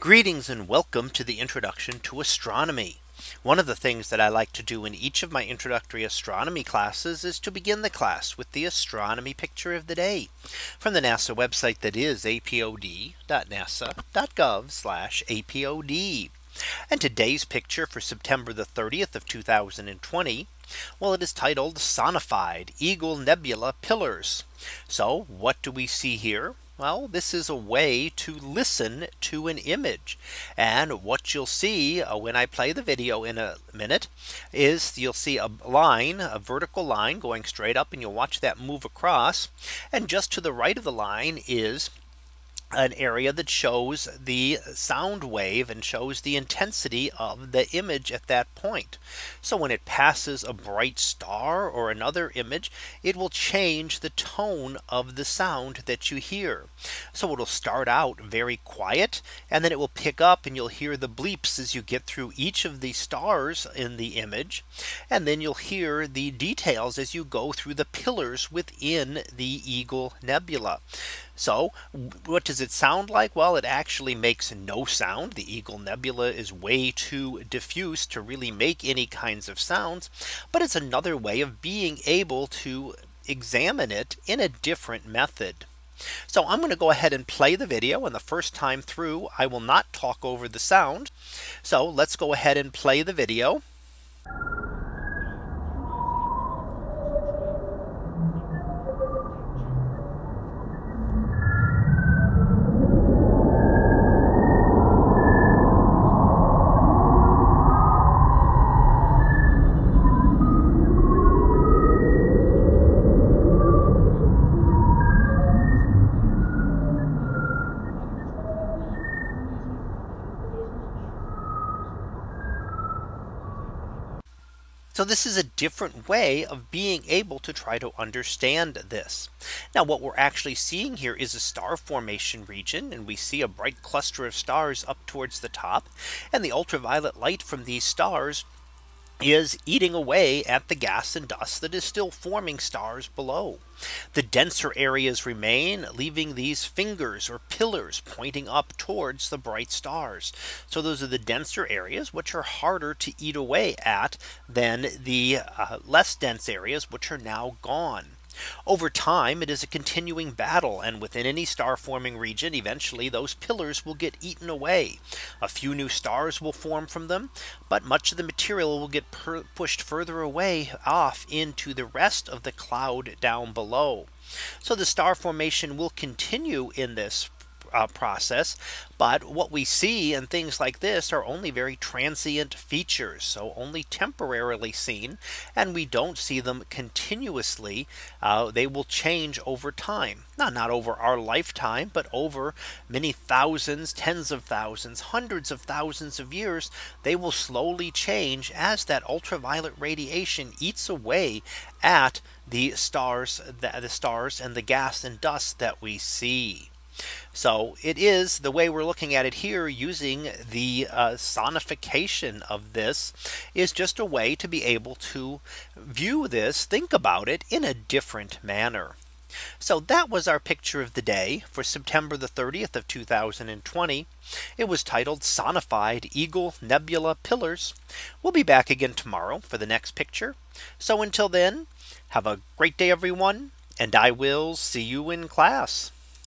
Greetings and welcome to the introduction to astronomy. One of the things that I like to do in each of my introductory astronomy classes is to begin the class with the astronomy picture of the day from the NASA website that is apod.nasa.gov apod. And today's picture for September the 30th of 2020. Well, it is titled Sonified Eagle Nebula Pillars. So what do we see here? Well, this is a way to listen to an image. And what you'll see uh, when I play the video in a minute is you'll see a line, a vertical line going straight up and you'll watch that move across. And just to the right of the line is an area that shows the sound wave and shows the intensity of the image at that point. So when it passes a bright star or another image, it will change the tone of the sound that you hear. So it'll start out very quiet and then it will pick up and you'll hear the bleeps as you get through each of the stars in the image. And then you'll hear the details as you go through the pillars within the Eagle Nebula. So what does it sound like? Well, it actually makes no sound. The Eagle Nebula is way too diffuse to really make any kinds of sounds. But it's another way of being able to examine it in a different method. So I'm going to go ahead and play the video and the first time through I will not talk over the sound. So let's go ahead and play the video. So this is a different way of being able to try to understand this. Now what we're actually seeing here is a star formation region and we see a bright cluster of stars up towards the top and the ultraviolet light from these stars is eating away at the gas and dust that is still forming stars below. The denser areas remain leaving these fingers or pillars pointing up towards the bright stars. So those are the denser areas which are harder to eat away at than the uh, less dense areas which are now gone. Over time, it is a continuing battle and within any star forming region, eventually those pillars will get eaten away. A few new stars will form from them, but much of the material will get pushed further away off into the rest of the cloud down below. So the star formation will continue in this uh, process. But what we see in things like this are only very transient features. So only temporarily seen and we don't see them continuously. Uh, they will change over time. Not not over our lifetime, but over many thousands, tens of thousands, hundreds of thousands of years. They will slowly change as that ultraviolet radiation eats away at the stars, the, the stars and the gas and dust that we see. So it is the way we're looking at it here using the uh, sonification of this is just a way to be able to view this, think about it in a different manner. So that was our picture of the day for September the 30th of 2020. It was titled Sonified Eagle Nebula Pillars. We'll be back again tomorrow for the next picture. So until then, have a great day, everyone, and I will see you in class.